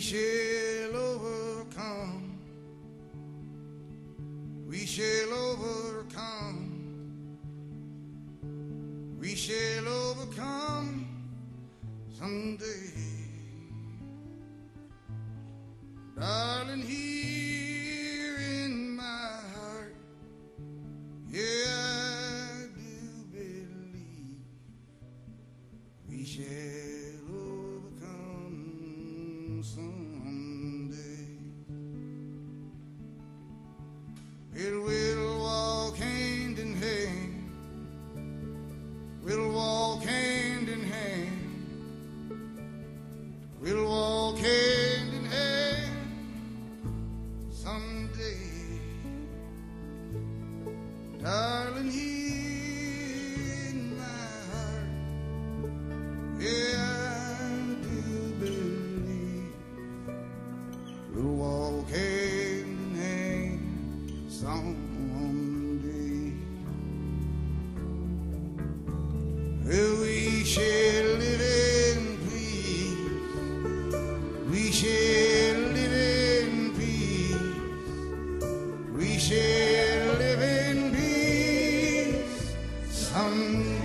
shall overcome. We shall overcome. We shall overcome someday. Darling, here someday. We'll, we'll walk hand in hand. We'll walk hand in hand. We'll walk hand in hand someday. Darling, here someday.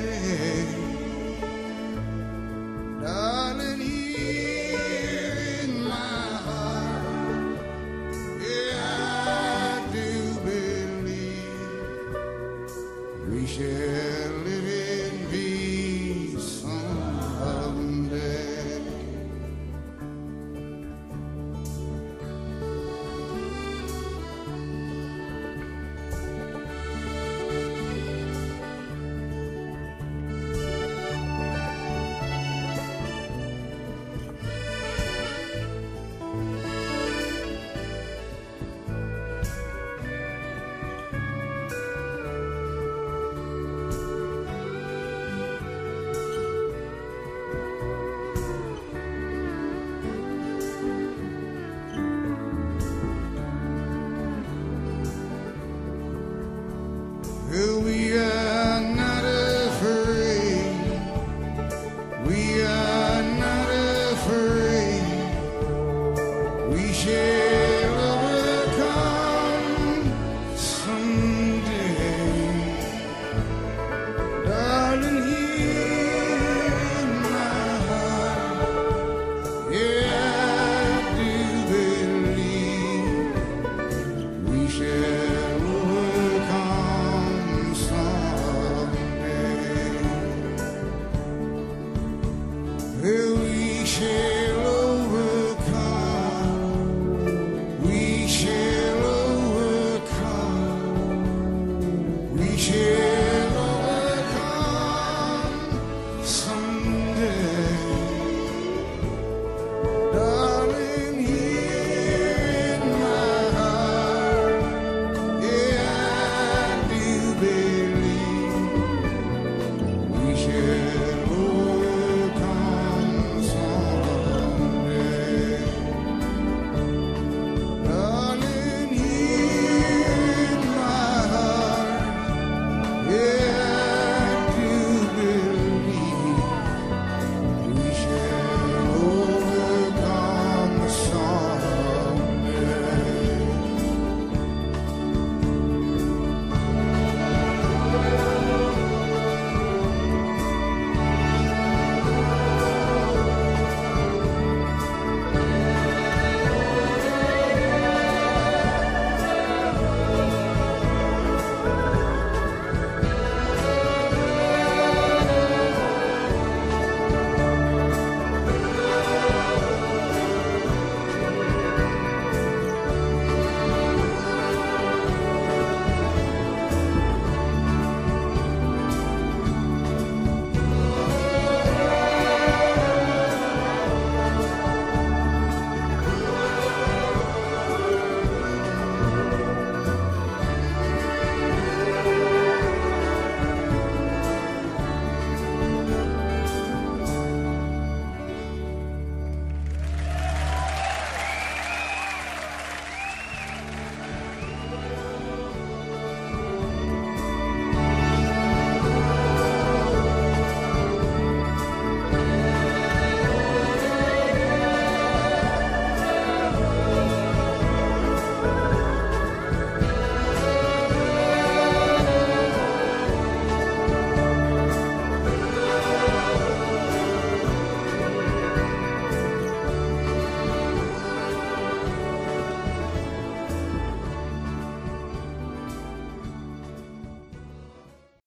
We are